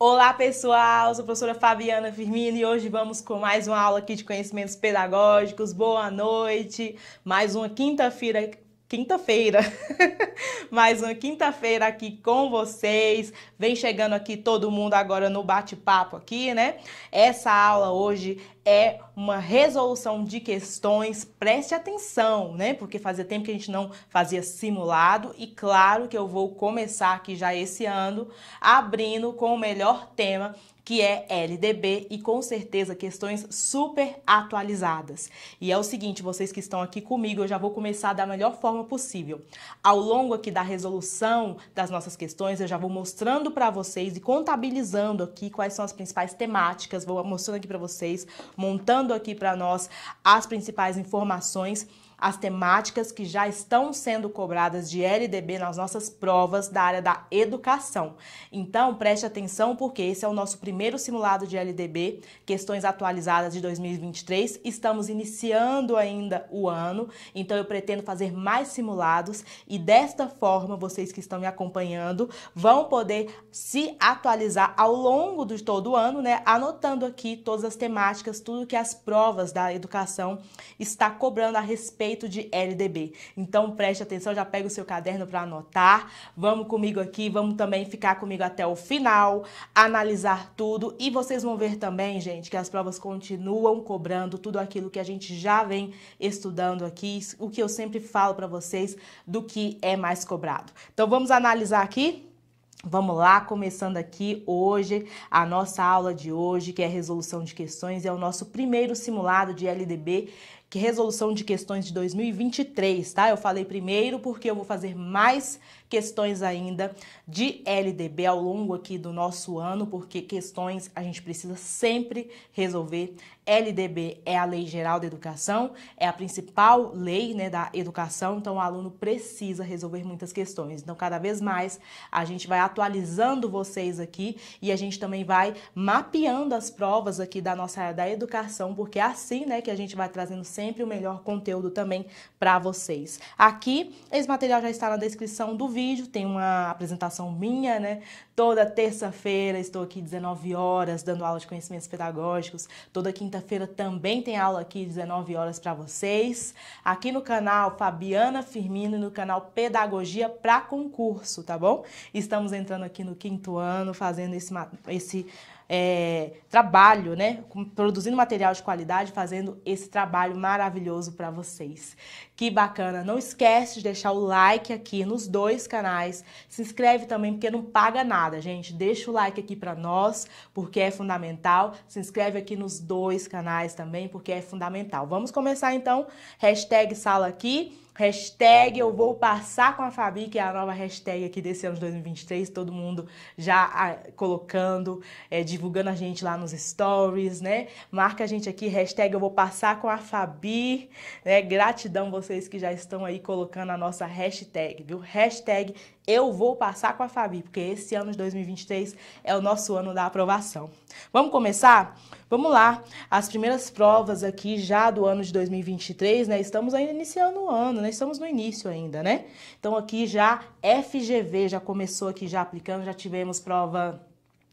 Olá pessoal, sou a professora Fabiana Firmino e hoje vamos com mais uma aula aqui de conhecimentos pedagógicos. Boa noite, mais uma quinta-feira quinta-feira. Mais uma quinta-feira aqui com vocês. Vem chegando aqui todo mundo agora no bate-papo aqui, né? Essa aula hoje é uma resolução de questões. Preste atenção, né? Porque fazia tempo que a gente não fazia simulado e claro que eu vou começar aqui já esse ano abrindo com o melhor tema que é LDB e com certeza questões super atualizadas. E é o seguinte, vocês que estão aqui comigo, eu já vou começar da melhor forma possível. Ao longo aqui da resolução das nossas questões, eu já vou mostrando para vocês e contabilizando aqui quais são as principais temáticas, vou mostrando aqui para vocês, montando aqui para nós as principais informações as temáticas que já estão sendo cobradas de LDB nas nossas provas da área da educação. Então, preste atenção porque esse é o nosso primeiro simulado de LDB, questões atualizadas de 2023. Estamos iniciando ainda o ano, então eu pretendo fazer mais simulados e desta forma vocês que estão me acompanhando vão poder se atualizar ao longo de todo o ano, né? Anotando aqui todas as temáticas, tudo que as provas da educação está cobrando a respeito respeito de LDB. Então preste atenção, já pega o seu caderno para anotar. Vamos comigo aqui, vamos também ficar comigo até o final, analisar tudo e vocês vão ver também, gente, que as provas continuam cobrando tudo aquilo que a gente já vem estudando aqui, o que eu sempre falo para vocês do que é mais cobrado. Então vamos analisar aqui Vamos lá, começando aqui hoje a nossa aula de hoje, que é resolução de questões, é o nosso primeiro simulado de LDB que resolução de questões de 2023, tá? Eu falei primeiro porque eu vou fazer mais questões ainda de LDB ao longo aqui do nosso ano, porque questões a gente precisa sempre resolver. LDB é a Lei Geral da Educação, é a principal lei né, da educação, então o aluno precisa resolver muitas questões. Então, cada vez mais a gente vai atualizando vocês aqui e a gente também vai mapeando as provas aqui da nossa área da educação, porque é assim né, que a gente vai trazendo sempre o melhor conteúdo também para vocês. Aqui, esse material já está na descrição do vídeo, tem uma apresentação minha, né? Toda terça-feira estou aqui 19 horas dando aula de conhecimentos pedagógicos. Toda quinta-feira também tem aula aqui 19 horas para vocês. Aqui no canal Fabiana Firmino e no canal Pedagogia para Concurso, tá bom? Estamos entrando aqui no quinto ano, fazendo esse, esse é, trabalho, né? Produzindo material de qualidade, fazendo esse trabalho maravilhoso para vocês. Que bacana! Não esquece de deixar o like aqui nos dois canais. Se inscreve também, porque não paga nada, gente. Deixa o like aqui para nós, porque é fundamental. Se inscreve aqui nos dois canais também, porque é fundamental. Vamos começar então. Hashtag sala aqui Hashtag eu vou passar com a Fabi, que é a nova hashtag aqui desse ano de 2023. Todo mundo já ah, colocando, é, divulgando a gente lá nos stories, né? Marca a gente aqui, hashtag eu vou passar com a Fabi. Né? Gratidão vocês que já estão aí colocando a nossa hashtag, viu? Hashtag eu vou passar com a Fabi, porque esse ano de 2023 é o nosso ano da aprovação. Vamos começar? Vamos lá. As primeiras provas aqui já do ano de 2023, né? Estamos ainda iniciando o ano, né? Estamos no início ainda, né? Então aqui já FGV já começou aqui já aplicando, já tivemos prova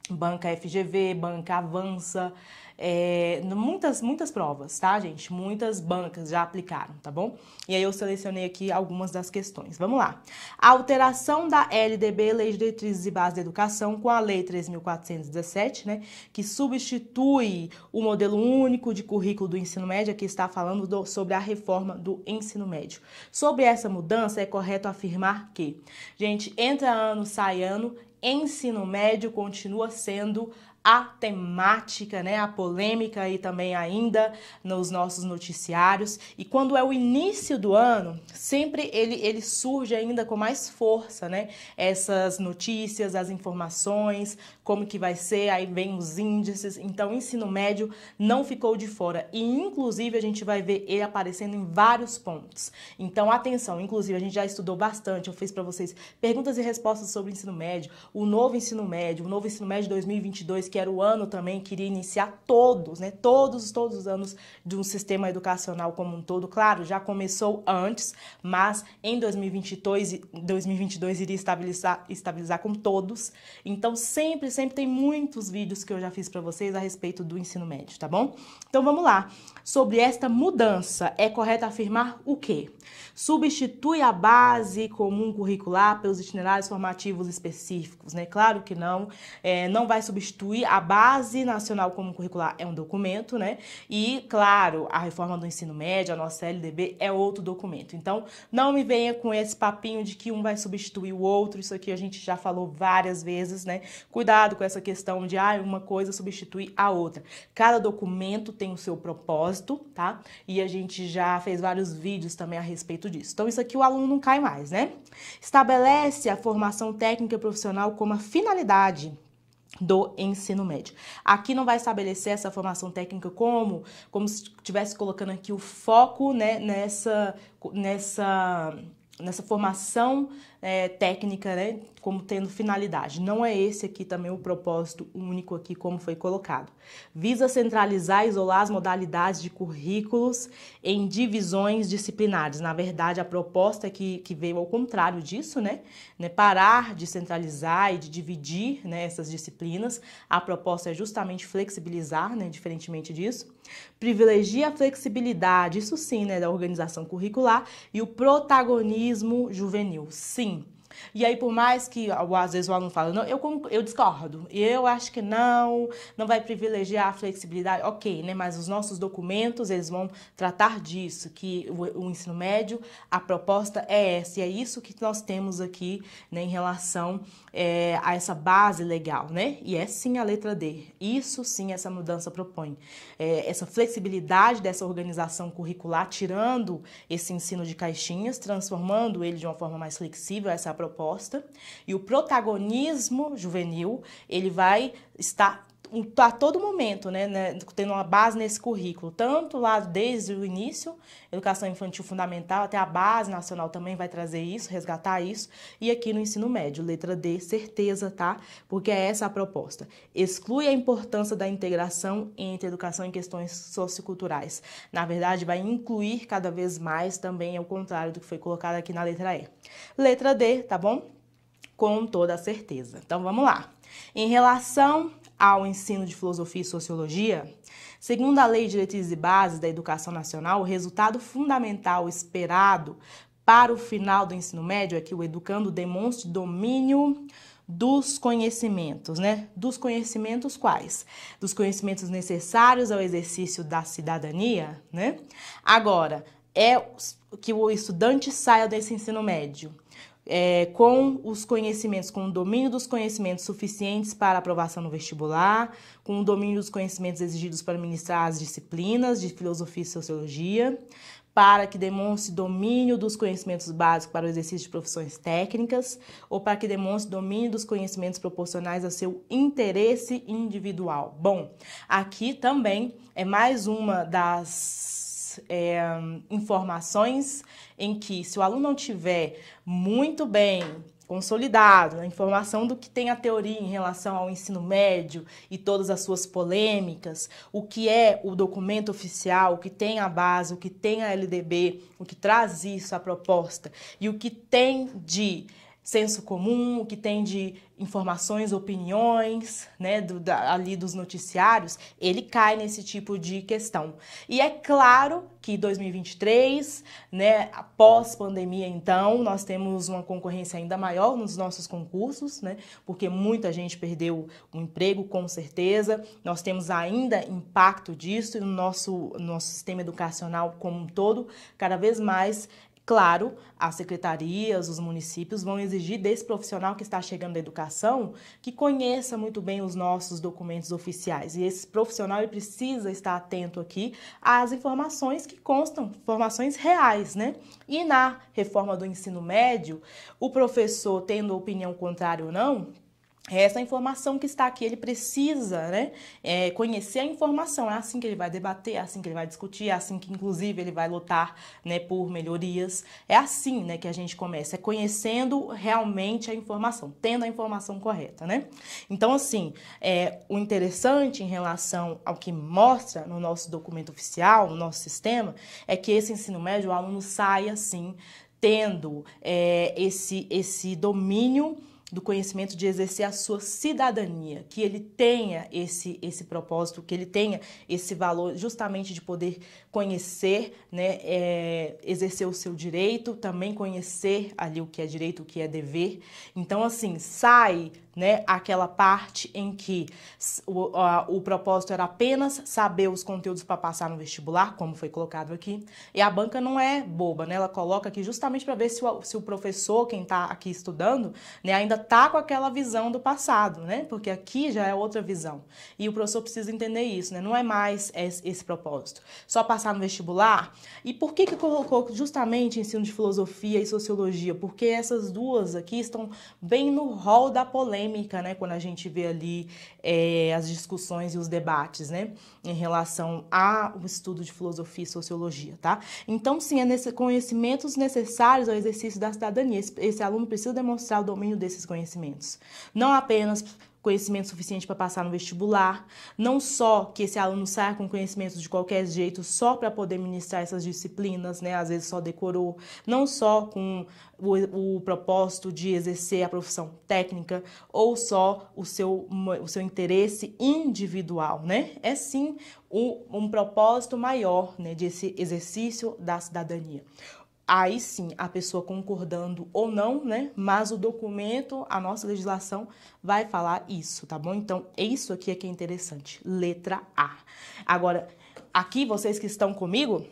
banca FGV, banca Avança, é, muitas, muitas provas, tá, gente? Muitas bancas já aplicaram, tá bom? E aí eu selecionei aqui algumas das questões. Vamos lá. A alteração da LDB, Lei de Diretrizes e Bases da Educação, com a Lei 3.417, né, que substitui o modelo único de currículo do ensino médio, aqui está falando do, sobre a reforma do ensino médio. Sobre essa mudança, é correto afirmar que, gente, entra ano, sai ano, ensino médio continua sendo a temática, né, a polêmica aí também ainda nos nossos noticiários. E quando é o início do ano, sempre ele, ele surge ainda com mais força, né? Essas notícias, as informações, como que vai ser, aí vem os índices. Então, ensino médio não ficou de fora. E, inclusive, a gente vai ver ele aparecendo em vários pontos. Então, atenção, inclusive, a gente já estudou bastante, eu fiz para vocês perguntas e respostas sobre o ensino médio, o novo ensino médio, o novo ensino médio 2022, que era o ano também que iria iniciar todos, né? Todos, todos os anos de um sistema educacional como um todo. Claro, já começou antes, mas em 2022, 2022 iria estabilizar, estabilizar com todos. Então, sempre, sempre tem muitos vídeos que eu já fiz para vocês a respeito do ensino médio, tá bom? Então, vamos lá. Sobre esta mudança, é correto afirmar o quê? Substitui a base comum curricular pelos itinerários formativos específicos, né? Claro que não. É, não vai substituir a base nacional comum curricular, é um documento, né? E, claro, a reforma do ensino médio, a nossa LDB, é outro documento. Então, não me venha com esse papinho de que um vai substituir o outro. Isso aqui a gente já falou várias vezes, né? Cuidado com essa questão de, ah, uma coisa substitui a outra. Cada documento tem o seu propósito, tá? E a gente já fez vários vídeos também a respeito disso. Então, isso aqui o aluno não cai mais, né? Estabelece a formação técnica profissional como a finalidade do ensino médio. Aqui não vai estabelecer essa formação técnica como como se estivesse colocando aqui o foco né, nessa nessa nessa formação é, técnica, né, como tendo finalidade. Não é esse aqui também o propósito único aqui, como foi colocado. Visa centralizar e isolar as modalidades de currículos em divisões disciplinares. Na verdade, a proposta que, que veio ao contrário disso, né, né, parar de centralizar e de dividir né, essas disciplinas. A proposta é justamente flexibilizar, né, diferentemente disso. Privilegia a flexibilidade, isso sim, né, da organização curricular e o protagonismo juvenil. Sim, e aí, por mais que às vezes o aluno fala, não, eu, eu discordo, eu acho que não, não vai privilegiar a flexibilidade, ok, né? Mas os nossos documentos, eles vão tratar disso, que o, o ensino médio, a proposta é essa, e é isso que nós temos aqui, né, em relação é, a essa base legal, né? E é sim a letra D. Isso sim essa mudança propõe. É, essa flexibilidade dessa organização curricular, tirando esse ensino de caixinhas, transformando ele de uma forma mais flexível, essa é a proposta, e o protagonismo juvenil, ele vai estar a todo momento, né, né, tendo uma base nesse currículo, tanto lá desde o início, educação infantil fundamental, até a base nacional também vai trazer isso, resgatar isso, e aqui no ensino médio, letra D, certeza, tá? Porque é essa a proposta. Exclui a importância da integração entre educação e questões socioculturais. Na verdade, vai incluir cada vez mais também, ao contrário do que foi colocado aqui na letra E. Letra D, tá bom? Com toda certeza. Então vamos lá. Em relação ao ensino de filosofia e sociologia, segundo a Lei de Diretrizes e Bases da Educação Nacional, o resultado fundamental esperado para o final do ensino médio é que o educando demonstre domínio dos conhecimentos, né? Dos conhecimentos quais? Dos conhecimentos necessários ao exercício da cidadania, né? Agora, é que o estudante saia desse ensino médio é, com os conhecimentos, com o domínio dos conhecimentos suficientes para aprovação no vestibular, com o domínio dos conhecimentos exigidos para ministrar as disciplinas de filosofia e sociologia, para que demonstre domínio dos conhecimentos básicos para o exercício de profissões técnicas, ou para que demonstre domínio dos conhecimentos proporcionais ao seu interesse individual. Bom, aqui também é mais uma das é, informações em que, se o aluno não tiver muito bem consolidado, a informação do que tem a teoria em relação ao ensino médio e todas as suas polêmicas, o que é o documento oficial, o que tem a base, o que tem a LDB, o que traz isso, a proposta, e o que tem de senso comum, o que tem de informações, opiniões, né, do, da, ali dos noticiários, ele cai nesse tipo de questão. E é claro que 2023, né, após pandemia, então, nós temos uma concorrência ainda maior nos nossos concursos, né, porque muita gente perdeu o emprego, com certeza. Nós temos ainda impacto disso no nosso, no nosso sistema educacional como um todo, cada vez mais Claro, as secretarias, os municípios vão exigir desse profissional que está chegando da educação que conheça muito bem os nossos documentos oficiais. E esse profissional ele precisa estar atento aqui às informações que constam, informações reais, né? E na reforma do ensino médio, o professor, tendo opinião contrária ou não, essa informação que está aqui, ele precisa né, é, conhecer a informação. É assim que ele vai debater, é assim que ele vai discutir, é assim que, inclusive, ele vai lutar né, por melhorias. É assim né, que a gente começa, é conhecendo realmente a informação, tendo a informação correta. Né? Então, assim, é, o interessante em relação ao que mostra no nosso documento oficial, no nosso sistema, é que esse ensino médio, o aluno sai assim, tendo é, esse, esse domínio do conhecimento de exercer a sua cidadania, que ele tenha esse esse propósito, que ele tenha esse valor justamente de poder conhecer, né, é, exercer o seu direito, também conhecer ali o que é direito, o que é dever. Então, assim, sai né, aquela parte em que o, a, o propósito era apenas saber os conteúdos para passar no vestibular, como foi colocado aqui. E a banca não é boba, né? Ela coloca aqui justamente para ver se o, se o professor, quem está aqui estudando, né, ainda tá com aquela visão do passado, né? Porque aqui já é outra visão. E o professor precisa entender isso, né? Não é mais esse, esse propósito. Só passar no vestibular. E por que que colocou justamente ensino de filosofia e sociologia? Porque essas duas aqui estão bem no rol da polêmica polêmica, né, quando a gente vê ali é, as discussões e os debates, né, em relação ao estudo de filosofia e sociologia, tá? Então, sim, é nesse conhecimentos necessários ao exercício da cidadania. Esse, esse aluno precisa demonstrar o domínio desses conhecimentos. Não apenas conhecimento suficiente para passar no vestibular, não só que esse aluno saia com conhecimentos de qualquer jeito só para poder ministrar essas disciplinas, né, às vezes só decorou, não só com o, o, propósito de exercer a profissão técnica ou só o seu, o seu interesse individual, né? É sim um, um propósito maior né, desse exercício da cidadania aí sim a pessoa concordando ou não, né? Mas o documento, a nossa legislação vai falar isso, tá bom? Então, isso aqui é que é interessante. Letra A. Agora, aqui vocês que estão comigo,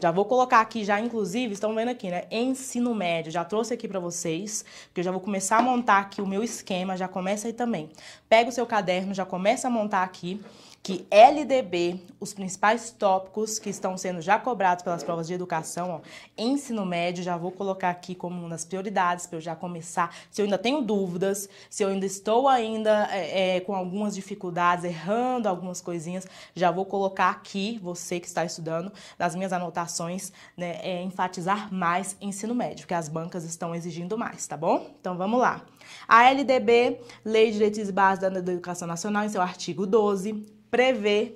já vou colocar aqui já, inclusive, estão vendo aqui, né? Ensino médio. Já trouxe aqui para vocês, porque eu já vou começar a montar aqui o meu esquema, já começa aí também. Pega o seu caderno, já começa a montar aqui que LDB, os principais tópicos que estão sendo já cobrados pelas provas de educação, ó, ensino médio, já vou colocar aqui como uma das prioridades para eu já começar. Se eu ainda tenho dúvidas, se eu ainda estou ainda é, é, com algumas dificuldades, errando algumas coisinhas, já vou colocar aqui, você que está estudando, nas minhas anotações, né, é, enfatizar mais ensino médio, porque as bancas estão exigindo mais, tá bom? Então vamos lá. A LDB, Lei de Diretrizes Básicas da Educação Nacional, em seu artigo 12, prevê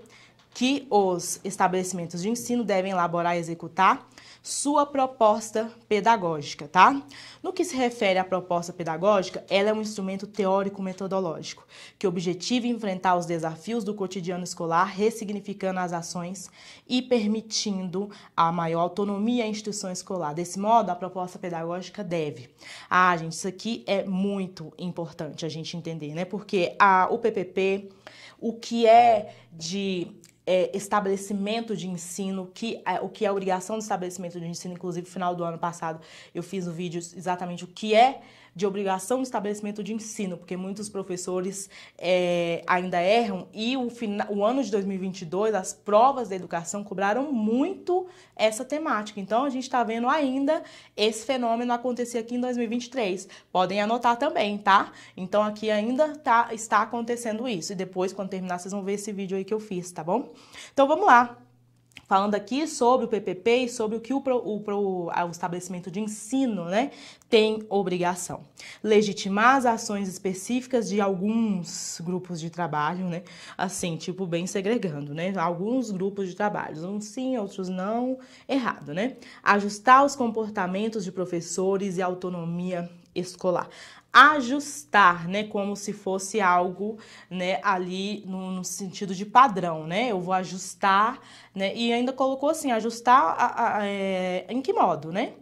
que os estabelecimentos de ensino devem elaborar e executar sua proposta pedagógica, tá? No que se refere à proposta pedagógica, ela é um instrumento teórico-metodológico que objetiva enfrentar os desafios do cotidiano escolar, ressignificando as ações e permitindo a maior autonomia à instituição escolar. Desse modo, a proposta pedagógica deve. Ah, gente, isso aqui é muito importante a gente entender, né? Porque a, o PPP o que é de é, estabelecimento de ensino, que, é, o que é obrigação do estabelecimento de ensino, inclusive no final do ano passado eu fiz um vídeo exatamente o que é de obrigação do estabelecimento de ensino, porque muitos professores é, ainda erram e o, o ano de 2022, as provas da educação cobraram muito essa temática. Então, a gente está vendo ainda esse fenômeno acontecer aqui em 2023. Podem anotar também, tá? Então, aqui ainda tá, está acontecendo isso. E depois, quando terminar, vocês vão ver esse vídeo aí que eu fiz, tá bom? Então, vamos lá falando aqui sobre o PPP e sobre o que o, o, o, estabelecimento de ensino né, tem obrigação. Legitimar as ações específicas de alguns grupos de trabalho, né? Assim, tipo, bem segregando, né? Alguns grupos de trabalho, uns sim, outros não, errado, né? Ajustar os comportamentos de professores e autonomia escolar ajustar, né, como se fosse algo, né, ali no, no, sentido de padrão, né, eu vou ajustar, né, e ainda colocou assim, ajustar a, a, é, em que modo, né,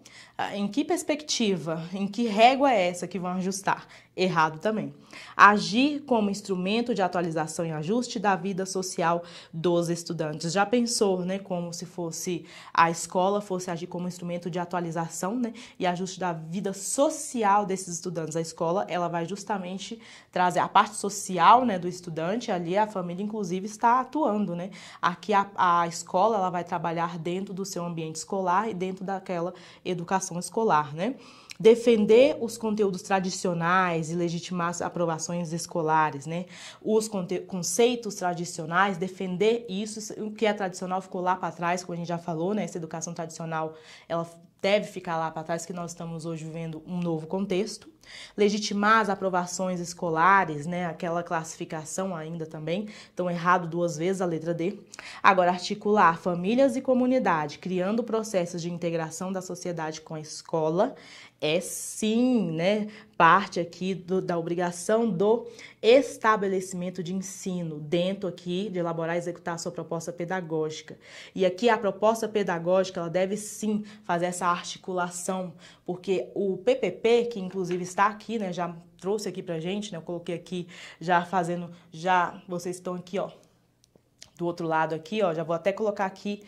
em que perspectiva, em que régua é essa que vão ajustar? Errado também. Agir como instrumento de atualização e ajuste da vida social dos estudantes. Já pensou, né, como se fosse a escola fosse agir como instrumento de atualização, né, e ajuste da vida social desses estudantes. A escola escola, ela vai justamente trazer a parte social, né, do estudante, ali a família, inclusive, está atuando, né? Aqui a, a escola, ela vai trabalhar dentro do seu ambiente escolar e dentro daquela educação escolar, né? defender os conteúdos tradicionais e legitimar as aprovações escolares, né? Os conceitos tradicionais, defender isso, o que é tradicional ficou lá para trás, como a gente já falou, né? Essa educação tradicional, ela deve ficar lá para trás, que nós estamos hoje vivendo um novo contexto. Legitimar as aprovações escolares, né? Aquela classificação ainda também. Então, errado duas vezes a letra D. Agora, articular famílias e comunidade, criando processos de integração da sociedade com a escola é sim, né, parte aqui do, da obrigação do estabelecimento de ensino, dentro aqui de elaborar e executar a sua proposta pedagógica. E aqui a proposta pedagógica, ela deve sim fazer essa articulação, porque o PPP, que inclusive está aqui, né, já trouxe aqui pra gente, né, eu coloquei aqui já fazendo, já, vocês estão aqui, ó, do outro lado aqui, ó, já vou até colocar aqui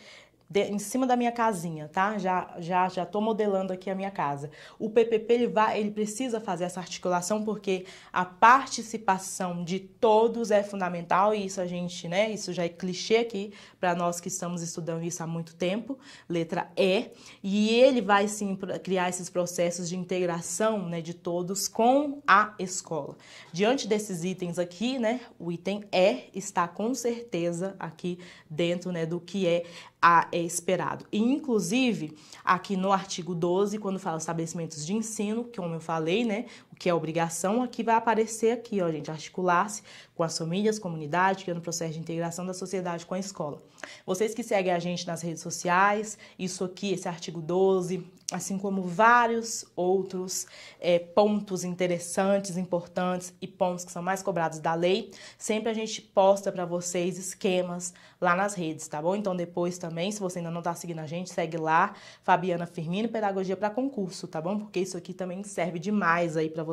de, em cima da minha casinha, tá? Já já já tô modelando aqui a minha casa. O PPP ele vai, ele precisa fazer essa articulação porque a participação de todos é fundamental e isso a gente, né? Isso já é clichê aqui para nós que estamos estudando isso há muito tempo. Letra E e ele vai sim criar esses processos de integração, né, de todos com a escola. Diante desses itens aqui, né? O item E está com certeza aqui dentro, né, do que é a, é esperado. E, inclusive, aqui no artigo 12, quando fala estabelecimentos de ensino, que como eu falei, né, que é obrigação, aqui vai aparecer aqui, ó, gente, articular-se com as famílias, comunidade, é no processo de integração da sociedade com a escola. Vocês que seguem a gente nas redes sociais, isso aqui, esse artigo 12, assim como vários outros é, pontos interessantes, importantes e pontos que são mais cobrados da lei, sempre a gente posta para vocês esquemas lá nas redes, tá bom? Então depois também, se você ainda não está seguindo a gente, segue lá, Fabiana Firmino, Pedagogia para Concurso, tá bom? Porque isso aqui também serve demais aí para vocês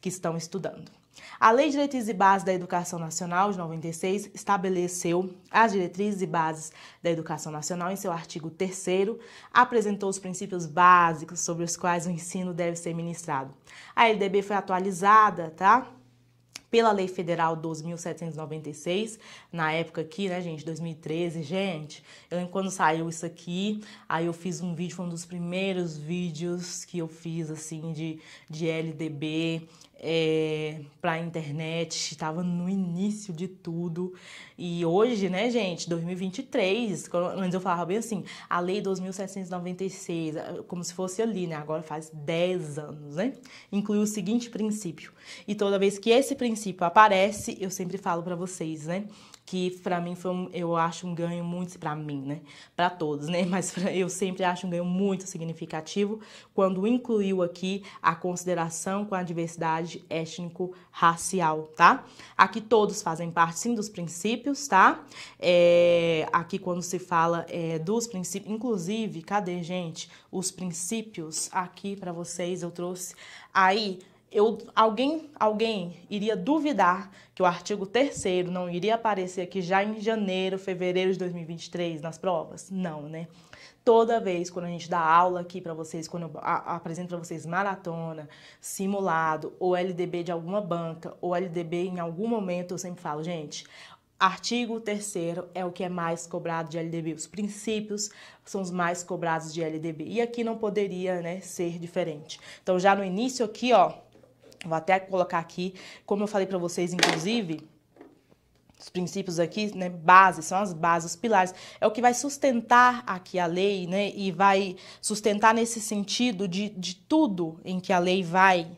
que estão estudando. A Lei de Diretrizes e Bases da Educação Nacional de 96 estabeleceu as diretrizes e bases da educação nacional em seu artigo 3 apresentou os princípios básicos sobre os quais o ensino deve ser ministrado. A LDB foi atualizada, tá? Pela Lei Federal 12.796, na época aqui, né, gente, 2013, gente, eu quando saiu isso aqui, aí eu fiz um vídeo, foi um dos primeiros vídeos que eu fiz, assim, de, de LDB, é, para a internet, estava no início de tudo. E hoje, né, gente, 2023, antes eu falava bem assim, a lei 2796, é, como se fosse ali, né? Agora faz 10 anos, né? Inclui o seguinte princípio. E toda vez que esse princípio aparece, eu sempre falo para vocês, né? que para mim foi um, eu acho um ganho muito para mim, né? Para todos, né? Mas pra, eu sempre acho um ganho muito significativo quando incluiu aqui a consideração com a diversidade étnico-racial, tá? Aqui todos fazem parte sim dos princípios, tá? É, aqui quando se fala é, dos princípios, inclusive, cadê gente? Os princípios aqui para vocês eu trouxe aí eu, alguém, alguém iria duvidar que o artigo 3 não iria aparecer aqui já em janeiro, fevereiro de 2023 nas provas? Não, né? Toda vez quando a gente dá aula aqui para vocês, quando eu apresento para vocês maratona, simulado, ou LDB de alguma banca, ou LDB em algum momento, eu sempre falo, gente, Artigo 3 é o que é mais cobrado de LDB. Os princípios são os mais cobrados de LDB. E aqui não poderia né, ser diferente. Então, já no início aqui, ó, Vou até colocar aqui, como eu falei para vocês, inclusive, os princípios aqui, né, bases, são as bases, os pilares, é o que vai sustentar aqui a lei, né, e vai sustentar nesse sentido de, de tudo em que a lei vai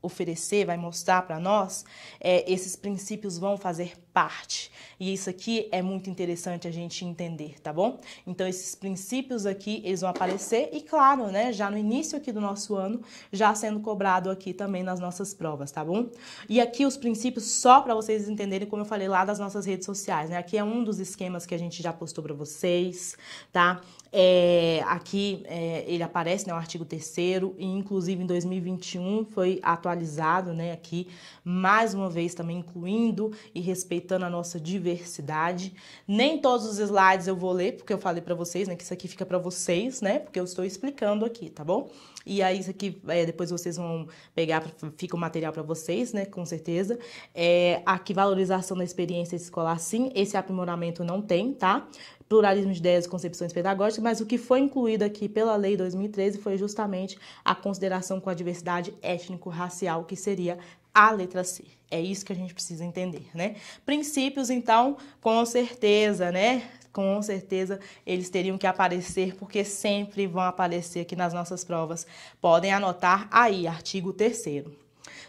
oferecer, vai mostrar para nós, é, esses princípios vão fazer parte. E isso aqui é muito interessante a gente entender, tá bom? Então esses princípios aqui, eles vão aparecer e claro, né, já no início aqui do nosso ano, já sendo cobrado aqui também nas nossas provas, tá bom? E aqui os princípios só para vocês entenderem como eu falei lá das nossas redes sociais, né? Aqui é um dos esquemas que a gente já postou para vocês, tá? É, aqui é, ele aparece, né, o artigo 3 e inclusive em 2021 foi atualizado, né, aqui mais uma vez também incluindo e respeitando a nossa diversidade. Nem todos os slides eu vou ler, porque eu falei para vocês, né, que isso aqui fica para vocês, né, porque eu estou explicando aqui, tá bom? E aí isso aqui, é, depois vocês vão pegar, fica o material para vocês, né, com certeza. É, aqui, valorização da experiência escolar, sim, esse aprimoramento não tem, tá? Pluralismo de ideias e concepções pedagógicas, mas o que foi incluído aqui pela Lei 2013 foi justamente a consideração com a diversidade étnico-racial, que seria a letra C. É isso que a gente precisa entender, né? Princípios, então, com certeza, né? Com certeza eles teriam que aparecer, porque sempre vão aparecer aqui nas nossas provas. Podem anotar aí, artigo 3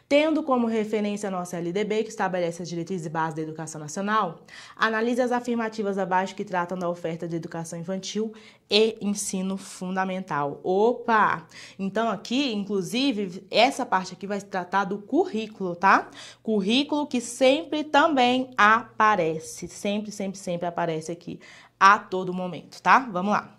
Tendo como referência a nossa LDB, que estabelece as diretrizes e bases da educação nacional, analise as afirmativas abaixo que tratam da oferta de educação infantil e ensino fundamental. Opa! Então aqui, inclusive, essa parte aqui vai tratar do currículo, tá? Currículo que sempre também aparece, sempre, sempre, sempre aparece aqui a todo momento, tá? Vamos lá.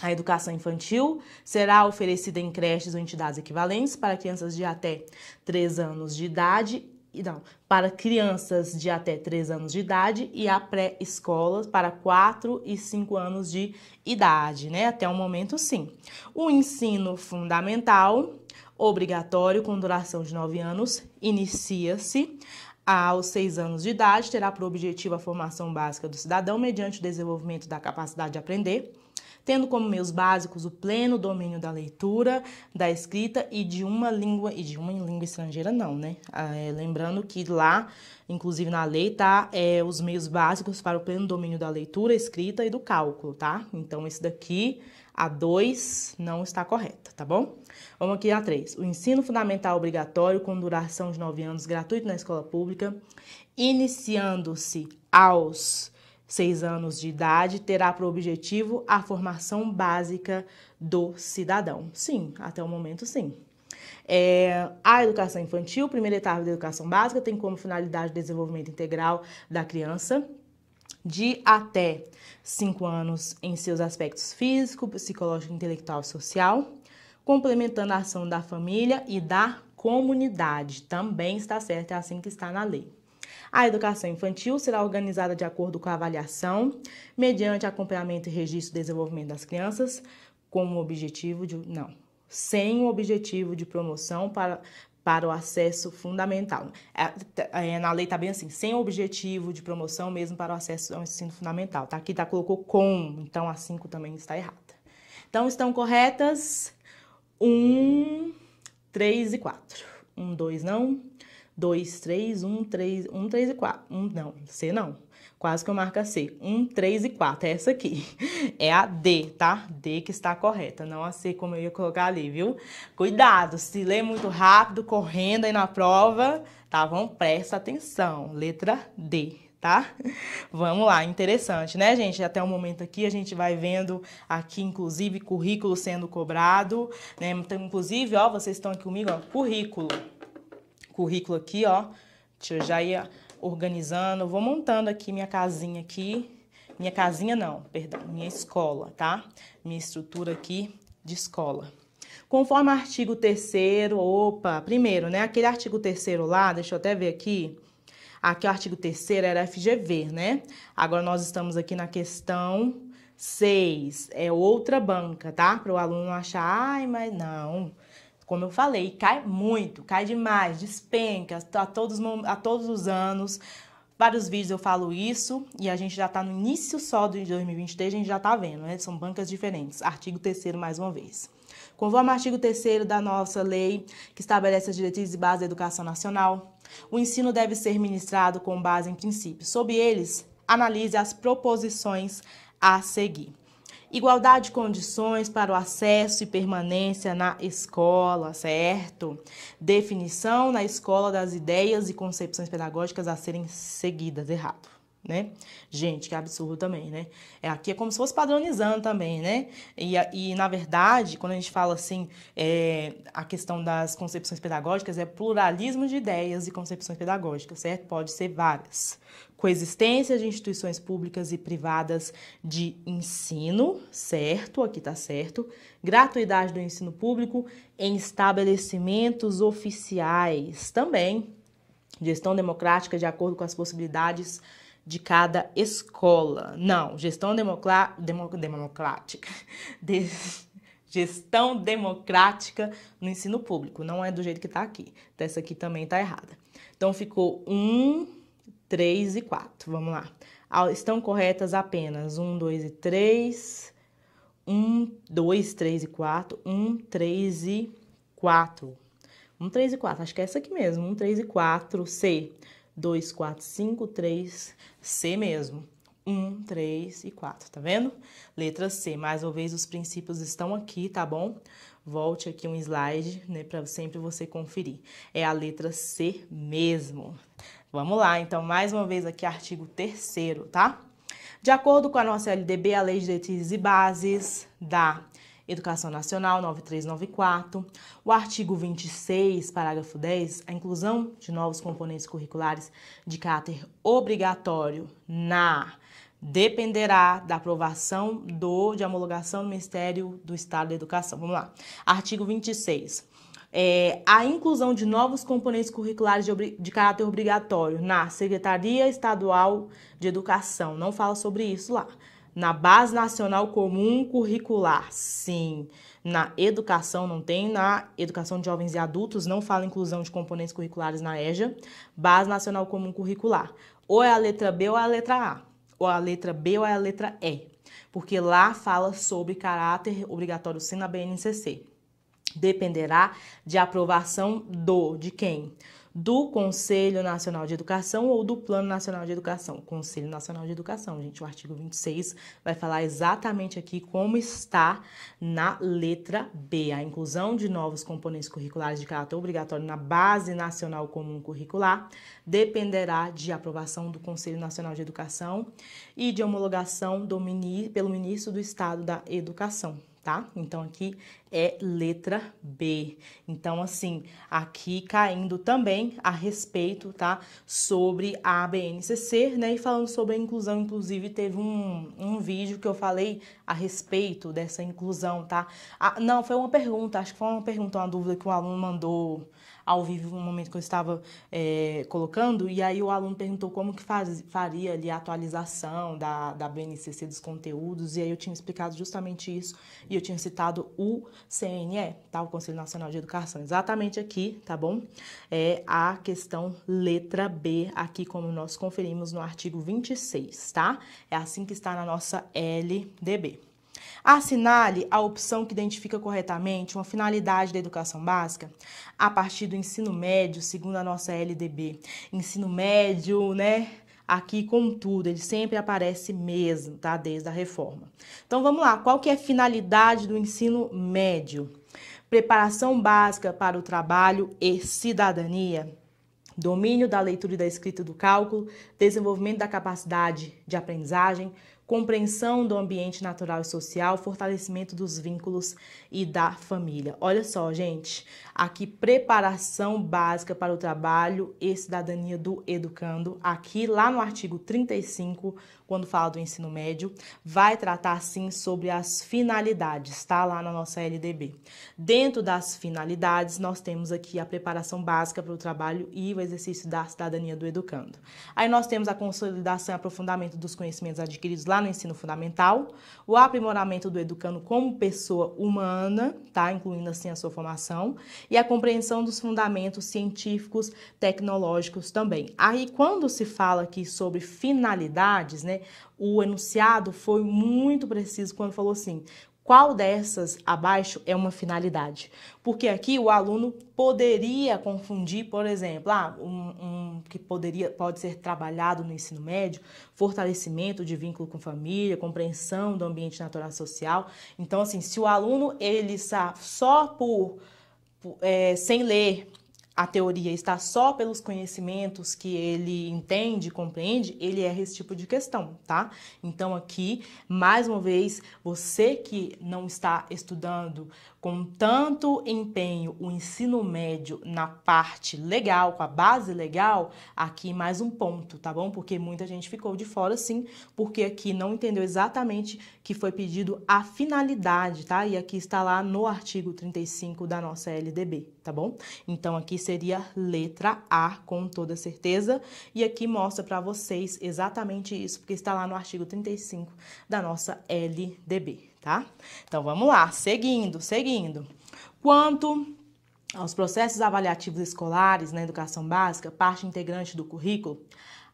A educação infantil será oferecida em creches ou entidades equivalentes para crianças de até 3 anos de idade não, para crianças de até 3 anos de idade e a pré-escola para 4 e 5 anos de idade, né? Até o momento, sim. O ensino fundamental, obrigatório, com duração de 9 anos, inicia-se aos 6 anos de idade, terá por objetivo a formação básica do cidadão mediante o desenvolvimento da capacidade de aprender tendo como meios básicos o pleno domínio da leitura, da escrita e de uma língua, e de uma língua estrangeira não, né? Ah, é, lembrando que lá, inclusive na lei, tá é, os meios básicos para o pleno domínio da leitura, escrita e do cálculo, tá? Então, esse daqui, a 2, não está correta, tá bom? Vamos aqui a 3. O ensino fundamental obrigatório com duração de 9 anos, gratuito na escola pública, iniciando-se aos seis anos de idade, terá por objetivo a formação básica do cidadão. Sim, até o momento, sim. É, a educação infantil, primeira etapa da educação básica, tem como finalidade o desenvolvimento integral da criança de até 5 anos em seus aspectos físico, psicológico, intelectual e social, complementando a ação da família e da comunidade. Também está certo, é assim que está na lei. A educação infantil será organizada de acordo com a avaliação, mediante acompanhamento e registro do desenvolvimento das crianças, com o objetivo de. Não, sem o objetivo de promoção para, para o acesso fundamental. É, é, na lei está bem assim, sem o objetivo de promoção mesmo para o acesso ao ensino fundamental. Tá? Aqui tá, colocou com, então a 5 também está errada. Então estão corretas 1, 3 e 4. 1, 2 não. 2, 3, 1, 3, 1, 3 e 4. 1, não, C não. Quase que eu marco a C. 1, 3 e 4. É essa aqui. É a D, tá? D que está correta, não a C como eu ia colocar ali, viu? Cuidado, se lê muito rápido, correndo aí na prova, tá bom? Presta atenção. Letra D, tá? Vamos lá, interessante, né, gente? Até o momento aqui a gente vai vendo aqui, inclusive, currículo sendo cobrado, né? Então, inclusive, ó, vocês estão aqui comigo, ó, currículo currículo aqui, ó. Deixa eu já ir organizando. vou montando aqui minha casinha aqui. Minha casinha não, perdão, minha escola, tá? Minha estrutura aqui de escola. Conforme artigo 3 opa, primeiro, né? Aquele artigo 3 lá, deixa eu até ver aqui. Aqui o artigo 3 era FGV, né? Agora nós estamos aqui na questão 6. É outra banca, tá? Para o aluno achar, ai, mas não. Como eu falei, cai muito, cai demais, despenca a todos, a todos os anos. Vários vídeos eu falo isso e a gente já está no início só de 2023, a gente já está vendo, né? São bancas diferentes. Artigo 3 mais uma vez. Conforme o artigo 3 da nossa lei, que estabelece as diretrizes e bases da educação nacional, o ensino deve ser ministrado com base em princípios. Sob eles, analise as proposições a seguir. Igualdade de condições para o acesso e permanência na escola, certo? Definição na escola das ideias e concepções pedagógicas a serem seguidas, errado né? Gente, que absurdo também, né? É, aqui é como se fosse padronizando também, né? E, e na verdade, quando a gente fala assim, é, a questão das concepções pedagógicas é pluralismo de ideias e concepções pedagógicas, certo? Pode ser várias. Coexistência de instituições públicas e privadas de ensino, certo? Aqui tá certo. Gratuidade do ensino público em estabelecimentos oficiais, também Gestão democrática de acordo com as possibilidades de cada escola. Não, gestão democrá demo democrática. De gestão democrática no ensino público. Não é do jeito que está aqui. Então, essa aqui também está errada. Então, ficou 1, 3 e 4. Vamos lá. Estão corretas apenas 1, 2 e 3. 1, 2, 3 e 4. 1, 3 e 4. 1, 3 e 4. Acho que é essa aqui mesmo. 1, 3 e 4. C. 2, 4, 5, 3. C mesmo. 1, 3 e 4, tá vendo? Letra C. Mais uma vez, os princípios estão aqui, tá bom? Volte aqui um slide, né, para sempre você conferir. É a letra C mesmo. Vamos lá, então, mais uma vez aqui, artigo 3 tá? De acordo com a nossa LDB, a Lei de Diretrizes e Bases da Educação Nacional 9394, o artigo 26, parágrafo 10, a inclusão de novos componentes curriculares de caráter obrigatório na dependerá da aprovação do de homologação do Ministério do Estado da Educação. Vamos lá. Artigo 26. É, a inclusão de novos componentes curriculares de, de, caráter obrigatório na Secretaria Estadual de Educação. Não fala sobre isso lá. Na Base Nacional Comum Curricular, sim. Na educação não tem, na educação de jovens e adultos não fala inclusão de componentes curriculares na EJA. Base Nacional Comum Curricular. Ou é a letra B ou é a letra A. Ou a letra B ou é a letra E. Porque lá fala sobre caráter obrigatório sim na BNCC. Dependerá de aprovação do, de quem? Do Conselho Nacional de Educação ou do Plano Nacional de Educação. Conselho Nacional de Educação, gente, o artigo 26 vai falar exatamente aqui como está na letra B, a inclusão de novos componentes curriculares de caráter obrigatório na Base Nacional Comum Curricular dependerá de aprovação do Conselho Nacional de Educação e de homologação do, pelo ministro do Estado da Educação tá? Então aqui é letra B. Então assim, aqui caindo também a respeito, tá? Sobre a BNCC, né? E falando sobre a inclusão, inclusive teve um, um vídeo que eu falei a respeito dessa inclusão, tá? Ah, não, foi uma pergunta, acho que foi uma pergunta, uma dúvida que um aluno mandou ao vivo no momento que eu estava é, colocando, e aí o aluno perguntou como que faz, faria ali a atualização da, da BNCC dos conteúdos, e aí eu tinha explicado justamente isso, e eu tinha citado o CNE, tá? O Conselho Nacional de Educação, exatamente aqui, tá bom? É a questão letra B, aqui como nós conferimos no artigo 26, tá? É assim que está na nossa LDB. Assinale a opção que identifica corretamente uma finalidade da educação básica a partir do ensino médio, segundo a nossa LDB. Ensino médio, né? Aqui, contudo, ele sempre aparece mesmo, tá? Desde a reforma. Então, vamos lá. Qual que é a finalidade do ensino médio? Preparação básica para o trabalho e cidadania domínio da leitura e da escrita do cálculo, desenvolvimento da capacidade de aprendizagem, compreensão do ambiente natural e social, fortalecimento dos vínculos e da família. Olha só, gente, aqui preparação básica para o trabalho e cidadania do educando. Aqui lá no artigo 35, quando fala do ensino médio, vai tratar sim sobre as finalidades, tá? Lá na nossa LDB. Dentro das finalidades, nós temos aqui a preparação básica para o trabalho e o exercício da cidadania do educando. Aí nós temos a consolidação e aprofundamento dos conhecimentos adquiridos lá no ensino fundamental, o aprimoramento do educando como pessoa humana, tá? Incluindo assim a sua formação, e a compreensão dos fundamentos científicos, tecnológicos também. Aí quando se fala aqui sobre finalidades, né? O enunciado foi muito preciso quando falou assim: qual dessas abaixo é uma finalidade? Porque aqui o aluno poderia confundir, por exemplo, ah, um, um, que poderia, pode ser trabalhado no ensino médio, fortalecimento de vínculo com família, compreensão do ambiente natural social. Então, assim, se o aluno ele só por, por é, sem ler a teoria está só pelos conhecimentos que ele entende, compreende, ele erra esse tipo de questão, tá? Então aqui, mais uma vez, você que não está estudando com tanto empenho o ensino médio na parte legal, com a base legal, aqui mais um ponto, tá bom? Porque muita gente ficou de fora, sim, porque aqui não entendeu exatamente que foi pedido a finalidade, tá? E aqui está lá no artigo 35 da nossa LDB, tá bom? Então aqui seria letra A, com toda certeza, e aqui mostra para vocês exatamente isso, porque está lá no artigo 35 da nossa LDB tá? Então vamos lá, seguindo, seguindo. Quanto aos processos avaliativos escolares na educação básica, parte integrante do currículo,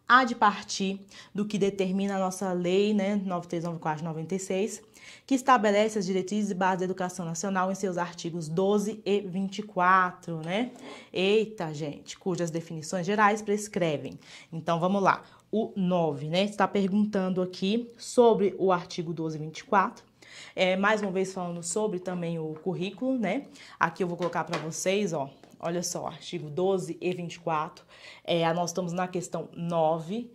há de partir do que determina a nossa lei, né, 939496, que estabelece as diretrizes e bases da educação nacional em seus artigos 12 e 24, né? Eita, gente, cujas definições gerais prescrevem. Então, vamos lá. O 9, né, está perguntando aqui sobre o artigo 12 e 24 é, mais uma vez falando sobre também o currículo, né? Aqui eu vou colocar para vocês, ó, olha só, artigo 12 e 24. É, nós estamos na questão 9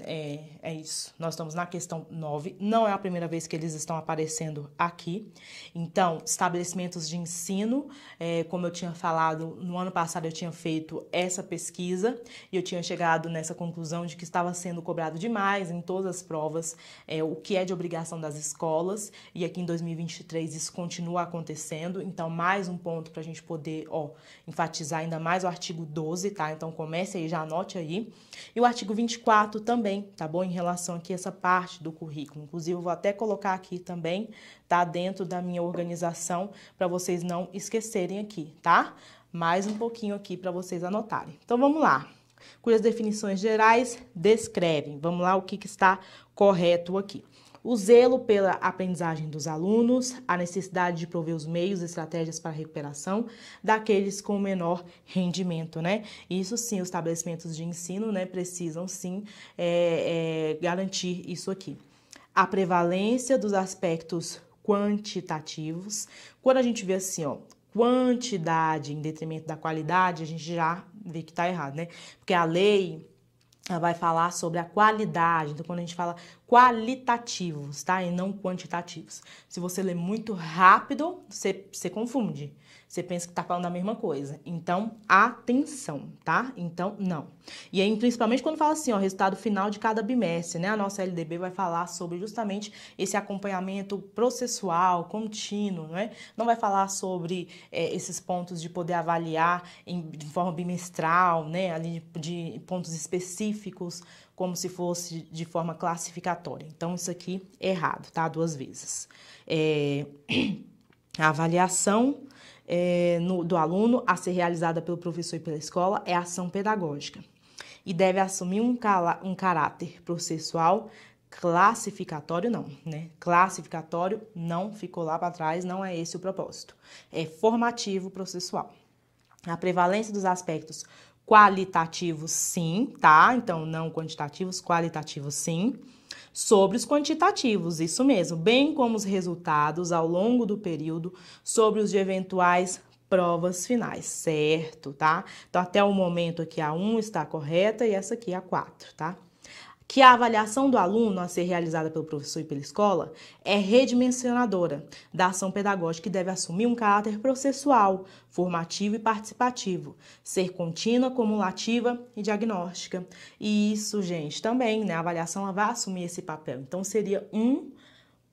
é, é, isso. Nós estamos na questão 9. Não é a primeira vez que eles estão aparecendo aqui. Então, estabelecimentos de ensino, é, como eu tinha falado, no ano passado eu tinha feito essa pesquisa e eu tinha chegado nessa conclusão de que estava sendo cobrado demais em todas as provas é, o que é de obrigação das escolas. E aqui em 2023 isso continua acontecendo. Então, mais um ponto para a gente poder ó, enfatizar ainda mais o artigo 12, tá? Então, comece aí, já anote aí. E o artigo 24 também também, tá bom? Em relação aqui a essa parte do currículo. Inclusive, eu vou até colocar aqui também, tá? Dentro da minha organização, para vocês não esquecerem aqui, tá? Mais um pouquinho aqui para vocês anotarem. Então, vamos lá. Cujas definições gerais descrevem. Vamos lá, o que, que está correto aqui o zelo pela aprendizagem dos alunos, a necessidade de prover os meios e estratégias para a recuperação daqueles com menor rendimento, né? Isso sim, os estabelecimentos de ensino, né, precisam sim é, é, garantir isso aqui. A prevalência dos aspectos quantitativos. Quando a gente vê assim, ó, quantidade em detrimento da qualidade, a gente já vê que está errado, né? Porque a lei ela vai falar sobre a qualidade. Então, quando a gente fala qualitativos, tá? E não quantitativos. Se você lê muito rápido, você, você confunde você pensa que está falando a mesma coisa. Então, atenção, tá? Então, não. E aí, principalmente quando fala assim, ó, resultado final de cada bimestre, né? A nossa LDB vai falar sobre justamente esse acompanhamento processual, contínuo, né? Não vai falar sobre é, esses pontos de poder avaliar em, de forma bimestral, né? Ali de, de pontos específicos, como se fosse de forma classificatória. Então, isso aqui é errado, tá? Duas vezes. É... A avaliação é, no, do aluno a ser realizada pelo professor e pela escola é a ação pedagógica e deve assumir um, cala, um caráter processual classificatório não, né? Classificatório não ficou lá para trás, não é esse o propósito. É formativo processual. A prevalência dos aspectos qualitativos, sim, tá? Então, não quantitativos, qualitativos, sim sobre os quantitativos, isso mesmo, bem como os resultados ao longo do período sobre os de eventuais provas finais, certo, tá? Então, até o momento aqui a 1 está correta e essa aqui a 4, tá? Que a avaliação do aluno a ser realizada pelo professor e pela escola é redimensionadora da ação pedagógica que deve assumir um caráter processual, formativo e participativo, ser contínua, cumulativa e diagnóstica. E isso, gente, também, né? A avaliação vai assumir esse papel. Então, seria 1,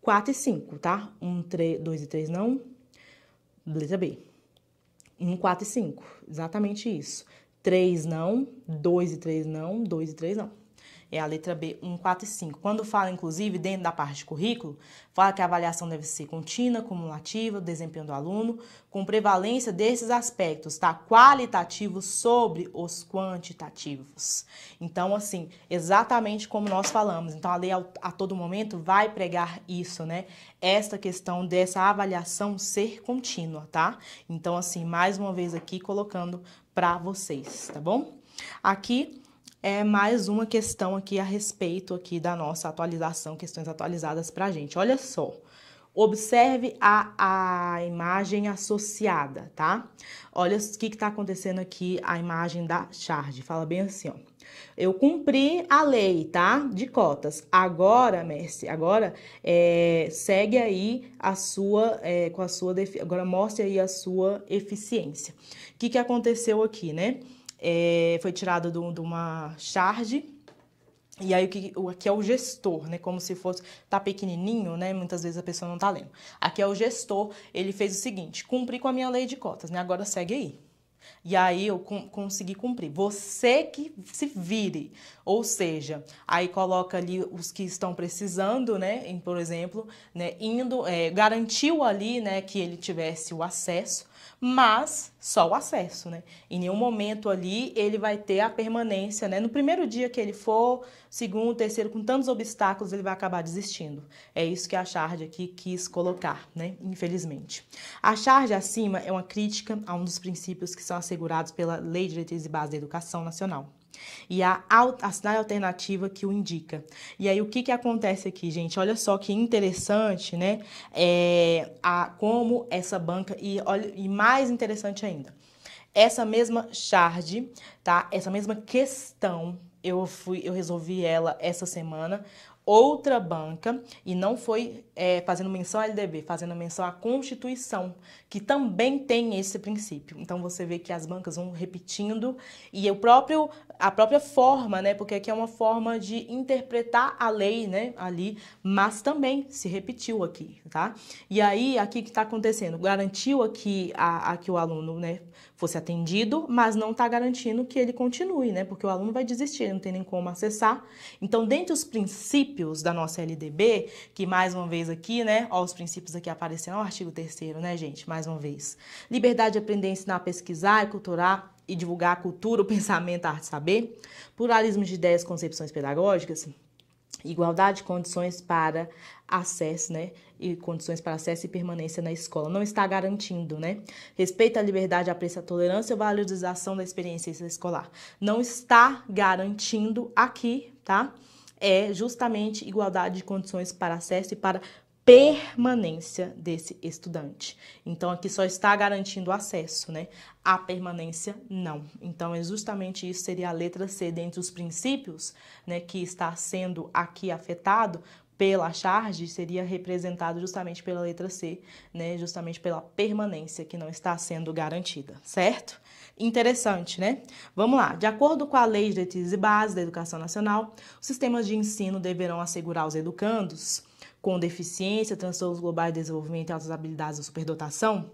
4 e 5, tá? 1, 3, 2 e 3 não. Letra B. 1, 4 e 5. Exatamente isso. 3 não, 2 e 3 não, 2 e 3 não é a letra B, 1, 4 e 5. Quando fala, inclusive, dentro da parte de currículo, fala que a avaliação deve ser contínua, cumulativa, desempenho do aluno, com prevalência desses aspectos, tá? Qualitativos sobre os quantitativos. Então, assim, exatamente como nós falamos. Então, a lei a todo momento vai pregar isso, né? Esta questão dessa avaliação ser contínua, tá? Então, assim, mais uma vez aqui colocando para vocês, tá bom? Aqui é mais uma questão aqui a respeito aqui da nossa atualização, questões atualizadas para a gente. Olha só, observe a, a imagem associada, tá? Olha o que está acontecendo aqui, a imagem da charge. Fala bem assim, ó. Eu cumpri a lei, tá? De cotas. Agora, Messi, agora é, segue aí a sua, é, com a sua, agora mostre aí a sua eficiência. O que, que aconteceu aqui, né? É, foi tirado de uma charge e aí, o aqui é o gestor, né? Como se fosse. Tá pequenininho, né? Muitas vezes a pessoa não tá lendo. Aqui é o gestor. Ele fez o seguinte: cumpri com a minha lei de cotas, né? Agora segue aí. E aí eu consegui cumprir. Você que se vire. Ou seja, aí coloca ali os que estão precisando, né? Por exemplo, né? Indo, é, garantiu ali, né? Que ele tivesse o acesso mas só o acesso, né? Em nenhum momento ali ele vai ter a permanência, né? No primeiro dia que ele for, segundo, terceiro, com tantos obstáculos, ele vai acabar desistindo. É isso que a charge aqui quis colocar, né? Infelizmente. A charge acima é uma crítica a um dos princípios que são assegurados pela Lei de Diretrizes e Bases da Educação Nacional e a, a cidade alternativa que o indica. E aí o que, que acontece aqui, gente? Olha só que interessante, né? É, a, como essa banca, e, olha, e mais interessante ainda, essa mesma charge, tá? Essa mesma questão, eu fui, eu resolvi ela essa semana outra banca e não foi é, fazendo menção à LDB, fazendo menção à Constituição, que também tem esse princípio. Então você vê que as bancas vão repetindo e o próprio a própria forma, né? Porque aqui é uma forma de interpretar a lei, né? Ali, mas também se repetiu aqui, tá? E aí aqui que está acontecendo, garantiu aqui a, a que o aluno, né? Fosse atendido, mas não está garantindo que ele continue, né? Porque o aluno vai desistir, ele não tem nem como acessar. Então, dentre os princípios da nossa LDB, que mais uma vez aqui, né? Ó, os princípios aqui aparecendo, ó, artigo 3 né, gente? Mais uma vez. Liberdade de aprender, ensinar, pesquisar e culturar e divulgar a cultura, o pensamento, a arte saber. Pluralismo de ideias, concepções pedagógicas igualdade de condições para acesso, né? E condições para acesso e permanência na escola. Não está garantindo, né? Respeito à liberdade, apreço à tolerância e valorização da experiência escolar. Não está garantindo aqui, tá? É justamente igualdade de condições para acesso e para permanência desse estudante. Então, aqui só está garantindo acesso, né? A permanência, não. Então, é justamente isso seria a letra C, dentre os princípios, né, que está sendo aqui afetado pela charge, seria representado justamente pela letra C, né? Justamente pela permanência que não está sendo garantida, certo? Interessante, né? Vamos lá. De acordo com a Lei de Diretrizes e Bases da Educação Nacional, os sistemas de ensino deverão assegurar aos educandos com deficiência, transtornos globais de desenvolvimento e altas habilidades ou superdotação,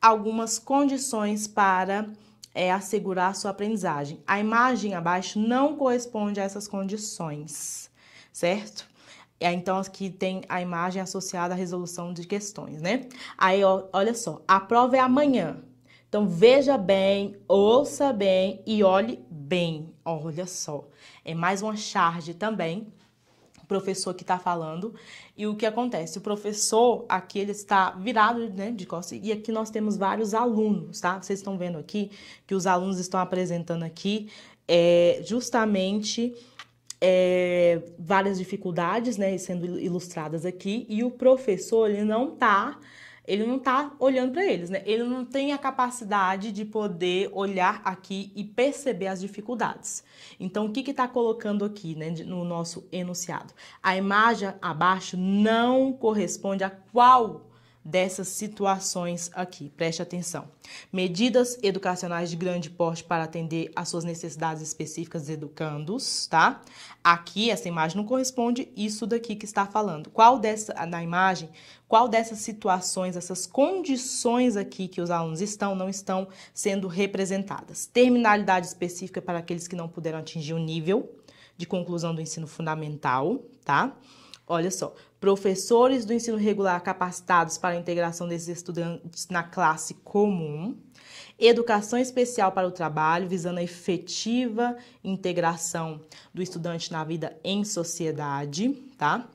algumas condições para é, assegurar sua aprendizagem. A imagem abaixo não corresponde a essas condições, certo? É, então, aqui tem a imagem associada à resolução de questões, né? Aí, ó, olha só, a prova é amanhã. Então, veja bem, ouça bem e olhe bem. Olha só, é mais uma charge também professor que está falando. E o que acontece? O professor aqui ele está virado né, de costas e aqui nós temos vários alunos, tá? Vocês estão vendo aqui que os alunos estão apresentando aqui é, justamente é, várias dificuldades, né, sendo ilustradas aqui, e o professor ele não está ele não está olhando para eles, né? Ele não tem a capacidade de poder olhar aqui e perceber as dificuldades. Então, o que está colocando aqui, né, no nosso enunciado? A imagem abaixo não corresponde a qual dessas situações aqui. Preste atenção. Medidas educacionais de grande porte para atender às suas necessidades específicas dos educandos, tá? Aqui essa imagem não corresponde isso daqui que está falando. Qual dessa na imagem, qual dessas situações, essas condições aqui que os alunos estão não estão sendo representadas? Terminalidade específica para aqueles que não puderam atingir o nível de conclusão do ensino fundamental, tá? Olha só, professores do ensino regular capacitados para a integração desses estudantes na classe comum, educação especial para o trabalho, visando a efetiva integração do estudante na vida em sociedade, tá?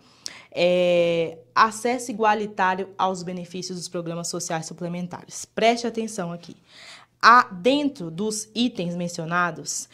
É, acesso igualitário aos benefícios dos programas sociais suplementares. Preste atenção aqui. Há, dentro dos itens mencionados,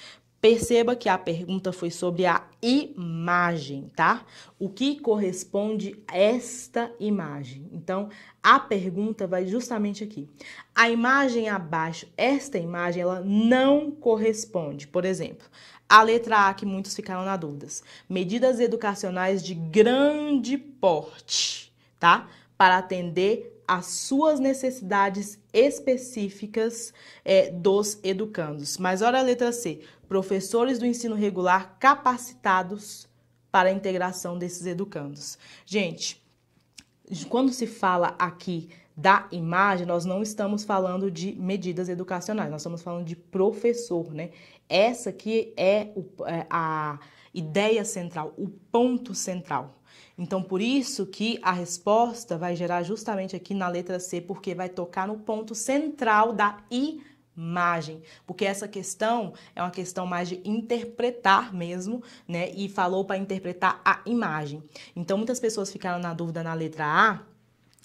Perceba que a pergunta foi sobre a imagem, tá? O que corresponde a esta imagem? Então, a pergunta vai justamente aqui. A imagem abaixo, esta imagem, ela não corresponde. Por exemplo, a letra A, que muitos ficaram na dúvida. Medidas educacionais de grande porte, tá? Para atender às suas necessidades específicas é, dos educandos. Mas olha a letra C. Professores do ensino regular capacitados para a integração desses educandos. Gente, quando se fala aqui da imagem, nós não estamos falando de medidas educacionais, nós estamos falando de professor, né? Essa aqui é, é a ideia central, o ponto central. Então, por isso que a resposta vai gerar justamente aqui na letra C, porque vai tocar no ponto central da imagem, porque essa questão é uma questão mais de interpretar mesmo, né? E falou para interpretar a imagem. Então, muitas pessoas ficaram na dúvida na letra A.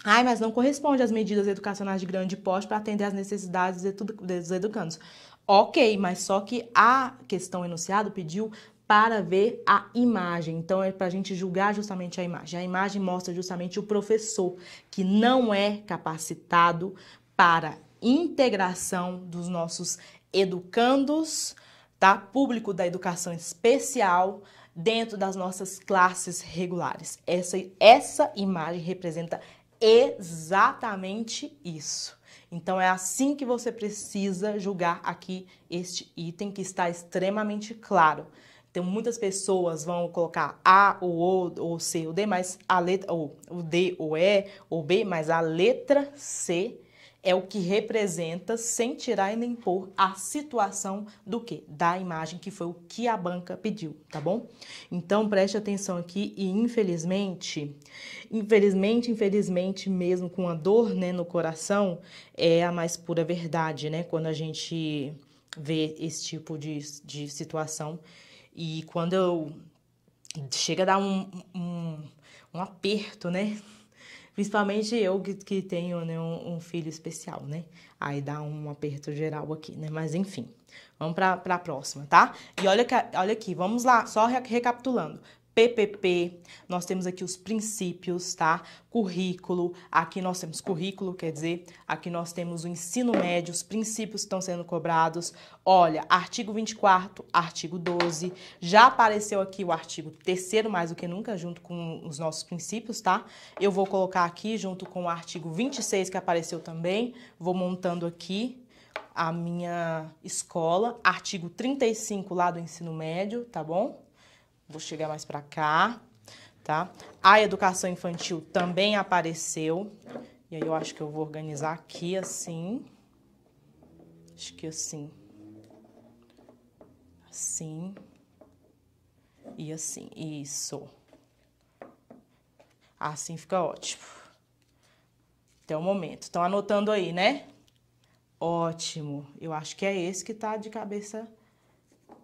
Ai, mas não corresponde às medidas educacionais de grande porte para atender às necessidades dos educandos. Ok, mas só que a questão enunciado pediu para ver a imagem. Então, é para a gente julgar justamente a imagem. A imagem mostra justamente o professor que não é capacitado para integração dos nossos educandos, tá? Público da educação especial dentro das nossas classes regulares. Essa, essa imagem representa exatamente isso. Então é assim que você precisa julgar aqui este item que está extremamente claro. Então, muitas pessoas vão colocar A, ou O, ou C, ou D, mas a letra, ou o D, ou E, ou B, mas a letra C é o que representa, sem tirar e nem pôr, a situação do que? Da imagem, que foi o que a banca pediu, tá bom? Então, preste atenção aqui e, infelizmente, infelizmente, infelizmente, mesmo com a dor né, no coração, é a mais pura verdade, né? Quando a gente vê esse tipo de, de situação e quando eu chega a dar um, um, um aperto, né? Principalmente eu que, que tenho né, um, um, filho especial, né? Aí dá um aperto geral aqui, né? Mas enfim, vamos para a próxima, tá? E olha, olha aqui, vamos lá, só recapitulando. PPP, nós temos aqui os princípios, tá? Currículo, aqui nós temos currículo, quer dizer, aqui nós temos o ensino médio, os princípios que estão sendo cobrados. Olha, artigo 24, artigo 12, já apareceu aqui o artigo 3 mais do que nunca, junto com os nossos princípios, tá? Eu vou colocar aqui junto com o artigo 26, que apareceu também, vou montando aqui a minha escola, artigo 35 lá do ensino médio, tá bom? Vou chegar mais para cá, tá? A educação infantil também apareceu. E aí eu acho que eu vou organizar aqui assim. Acho que assim. Assim. E assim. Isso. Assim fica ótimo. Até o momento. Estão anotando aí, né? Ótimo. Eu acho que é esse que tá de cabeça.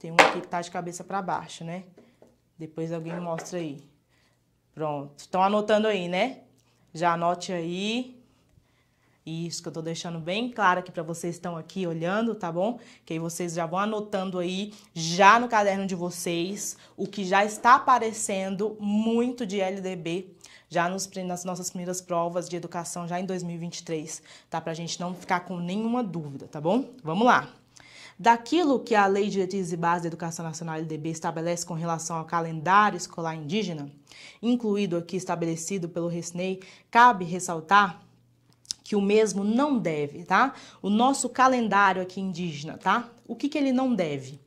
Tem um aqui que tá de cabeça para baixo, né? Depois alguém mostra aí. Pronto. Estão anotando aí, né? Já anote aí. Isso que eu tô deixando bem claro aqui para vocês estão aqui olhando, tá bom? Que aí vocês já vão anotando aí, já no caderno de vocês, o que já está aparecendo muito de LDB já nos, nas nossas primeiras provas de educação já em 2023, tá? Pra gente não ficar com nenhuma dúvida, tá bom? Vamos lá daquilo que a Lei de Diretrizes e Bases da Educação Nacional LDB estabelece com relação ao calendário escolar indígena, incluído aqui estabelecido pelo RESNEI, cabe ressaltar que o mesmo não deve, tá? O nosso calendário aqui indígena, tá? O que, que ele não deve?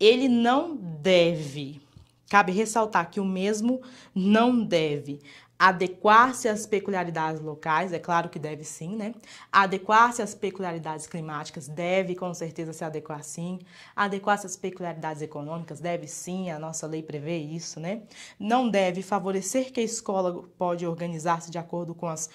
Ele não deve, cabe ressaltar que o mesmo não deve adequar-se às peculiaridades locais, é claro que deve sim, né? Adequar-se às peculiaridades climáticas, deve com certeza se adequar sim. Adequar-se às peculiaridades econômicas, deve sim, a nossa lei prevê isso, né? Não deve favorecer que a escola pode organizar-se de acordo com as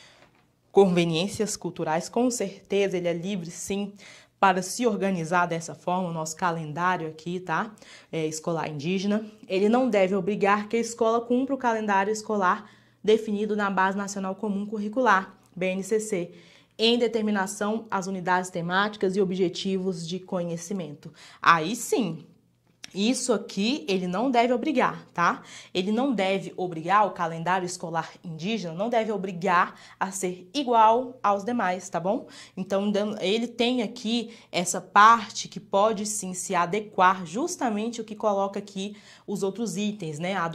conveniências culturais, com certeza ele é livre sim para se organizar dessa forma, o nosso calendário aqui, tá? É, escolar indígena. Ele não deve obrigar que a escola cumpra o calendário escolar definido na Base Nacional Comum Curricular, BNCC, em determinação às unidades temáticas e objetivos de conhecimento. Aí sim, Isso aqui ele não deve obrigar, tá? Ele não deve obrigar o calendário escolar indígena, não deve obrigar a ser igual aos demais, tá bom? Então ele tem aqui essa parte que pode sim se adequar, justamente o que coloca aqui os outros itens, né? A,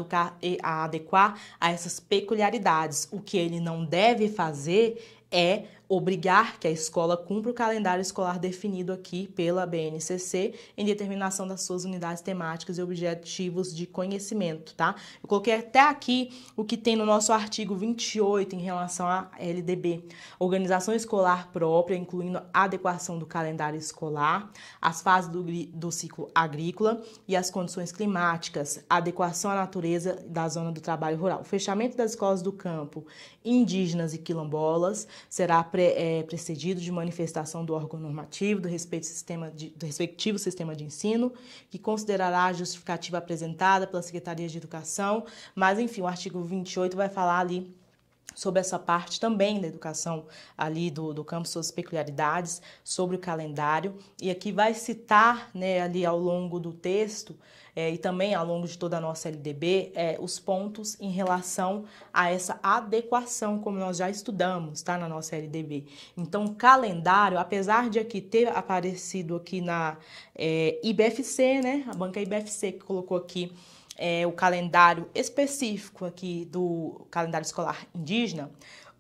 a adequar a essas peculiaridades. O que ele não deve fazer é obrigar que a escola cumpra o calendário escolar definido aqui pela BNCC em determinação das suas unidades temáticas e objetivos de conhecimento, tá? Eu coloquei até aqui o que tem no nosso artigo 28 em relação à LDB. Organização escolar própria, incluindo a adequação do calendário escolar, as fases do, do ciclo agrícola e as condições climáticas, adequação à natureza da zona do trabalho rural. O fechamento das escolas do campo indígenas e quilombolas será é, precedido de manifestação do órgão normativo do, sistema de, do respectivo sistema de ensino, que considerará a justificativa apresentada pela Secretaria de Educação, mas enfim, o artigo 28 vai falar ali sobre essa parte também da educação ali do, do campo, suas peculiaridades, sobre o calendário, e aqui vai citar né, ali ao longo do texto é, e também ao longo de toda a nossa LDB é, os pontos em relação a essa adequação, como nós já estudamos tá, na nossa LDB. Então, o calendário, apesar de aqui ter aparecido aqui na é, IBFC, né, a banca IBFC que colocou aqui é, o calendário específico aqui do calendário escolar indígena,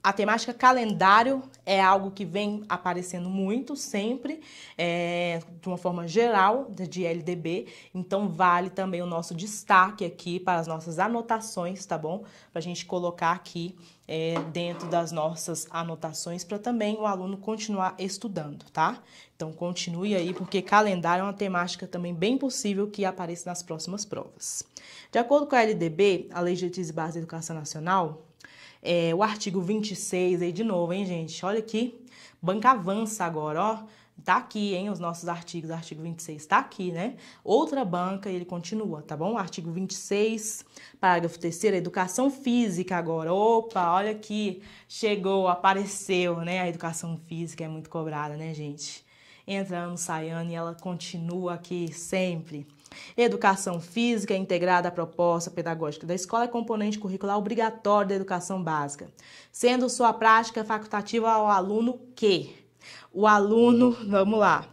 a temática calendário é algo que vem aparecendo muito sempre, é, de uma forma geral, de LDB, então vale também o nosso destaque aqui para as nossas anotações, tá bom? Para a gente colocar aqui é, dentro das nossas anotações para também o aluno continuar estudando, tá? Então continue aí, porque calendário é uma temática também bem possível que apareça nas próximas provas. De acordo com a LDB, a Lei de Diretrizes e Bases da Educação Nacional, é, o artigo 26 aí de novo, hein, gente? Olha aqui, banca avança agora, ó. Tá aqui, hein, os nossos artigos, artigo 26 tá aqui, né? Outra banca, ele continua, tá bom? Artigo 26, parágrafo 3 educação física agora. Opa, olha aqui, chegou, apareceu, né? A educação física é muito cobrada, né, gente? Entrando, saindo e ela continua aqui sempre. Educação física integrada à proposta pedagógica da escola é componente curricular obrigatório da educação básica, sendo sua prática facultativa ao aluno que o aluno, vamos lá,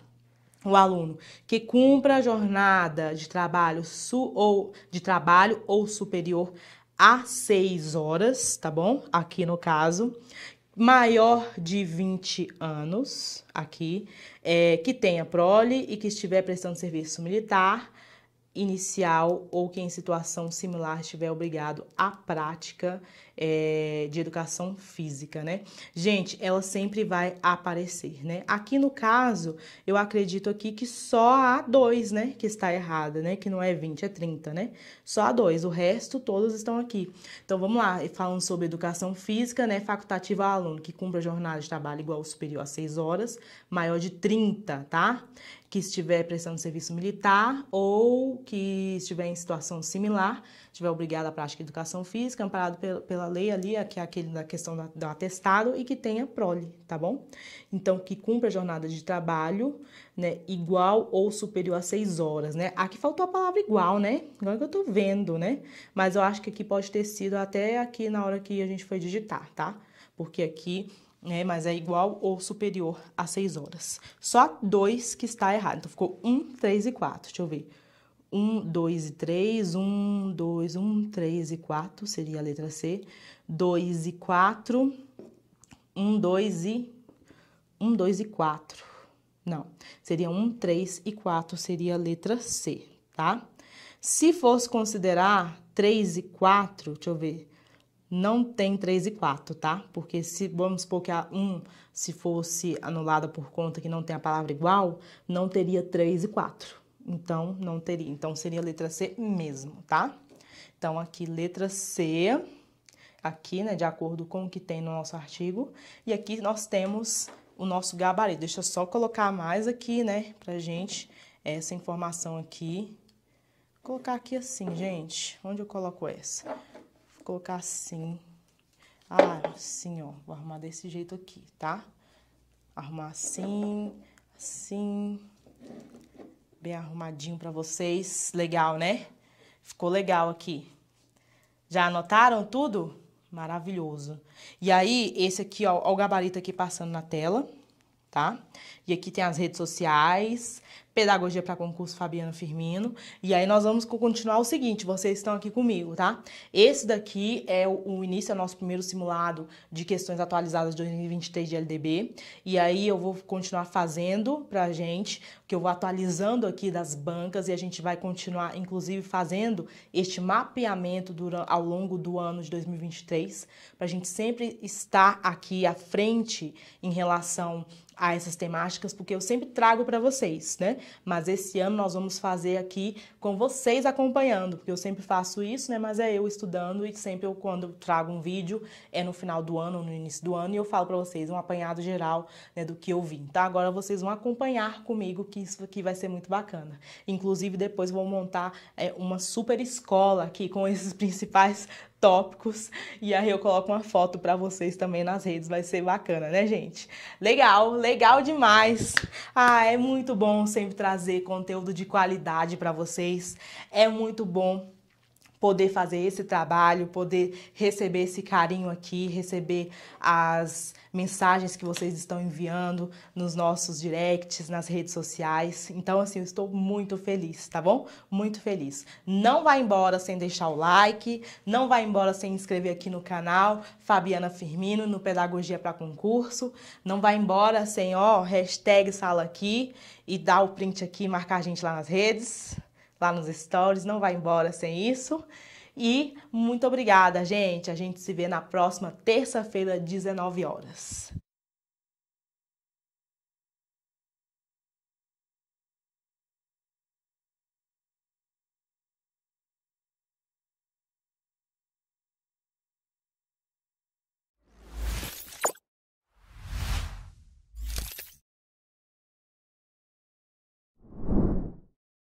o aluno que cumpra a jornada de trabalho su, ou de trabalho ou superior a seis horas, tá bom? Aqui no caso, maior de 20 anos, aqui, é, que tenha prole e que estiver prestando serviço militar inicial ou que em situação similar estiver obrigado à prática é, de educação física, né? Gente, ela sempre vai aparecer, né? Aqui no caso, eu acredito aqui que só a 2, né, que está errada, né? Que não é 20, é 30, né? Só a 2, o resto todos estão aqui. Então, vamos lá, falando sobre educação física, né? Facultativa ao aluno que cumpra jornada de trabalho igual ou superior a 6 horas, maior de 30, tá? Que estiver prestando serviço militar ou que estiver em situação similar, estiver obrigado à prática de educação física, amparado pela, lei ali, que é aquele da questão do atestado, e que tenha prole, tá bom? Então, que cumpra a jornada de trabalho né, igual ou superior a seis horas, né? Aqui faltou a palavra igual, né? Agora que eu tô vendo, né? Mas eu acho que aqui pode ter sido até aqui na hora que a gente foi digitar, tá? Porque aqui né? Mas é igual ou superior a 6 horas. Só dois que está errado. Então, ficou 1, 3 e 4. Deixa eu ver. 1, 2 e 3. 1, 2, 1, 3 e 4. Seria a letra C. 2 e 4. 1, 2 e... 1, 2 e 4. Não. Seria 1, 3 e 4. Seria a letra C, tá? Se fosse considerar 3 e 4, deixa eu ver não tem 3 e 4, tá? Porque se vamos supor que a 1 se fosse anulada por conta que não tem a palavra igual, não teria 3 e 4. Então, não teria. Então, seria a letra C mesmo, tá? Então, aqui, letra C, aqui, né, de acordo com o que tem no nosso artigo. E aqui nós temos o nosso gabarito. Deixa eu só colocar mais aqui, né, pra gente, essa informação aqui. Vou colocar aqui assim, gente. Onde eu coloco essa? Vou colocar assim. Ah, assim, ó. Vou arrumar desse jeito aqui, tá? Arrumar assim, assim, bem arrumadinho para vocês. Legal, né? Ficou legal aqui. Já anotaram tudo? Maravilhoso. E aí, esse aqui, ó, ó o gabarito aqui passando na tela, tá? E aqui tem as redes sociais, Pedagogia para Concurso Fabiana Firmino. E aí nós vamos continuar o seguinte, vocês estão aqui comigo, tá? Esse daqui é o, início, é o nosso primeiro simulado de questões atualizadas de 2023 de LDB. E aí eu vou continuar fazendo pra gente, que eu vou atualizando aqui das bancas e a gente vai continuar, inclusive, fazendo este mapeamento durante, ao longo do ano de 2023, para a gente sempre estar aqui à frente em relação a essas temáticas, porque eu sempre trago para vocês, né? Mas esse ano nós vamos fazer aqui com vocês acompanhando, porque eu sempre faço isso, né? Mas é eu estudando e sempre eu, quando trago um vídeo, é no final do ano, no início do ano, e eu falo para vocês um apanhado geral né, do que eu vi. Tá? Agora vocês vão acompanhar comigo, que isso aqui vai ser muito bacana. Inclusive, depois vou montar é, uma super escola aqui com esses principais tópicos e aí eu coloco uma foto para vocês também nas redes, vai ser bacana, né, gente? Legal, legal demais. Ah, é muito bom sempre trazer conteúdo de qualidade para vocês. É muito bom poder fazer esse trabalho, poder receber esse carinho aqui, receber as mensagens que vocês estão enviando nos nossos directs, nas redes sociais. Então, assim, eu estou muito feliz, tá bom? Muito feliz. Não vai embora sem deixar o like, não vai embora sem inscrever aqui no canal Fabiana Firmino, no Pedagogia para Concurso. Não vai embora sem, ó, hashtag sala aqui e dar o print aqui marcar a gente lá nas redes lá nos stories, não vai embora sem isso. E muito obrigada, gente. A gente se vê na próxima terça-feira, 19 horas.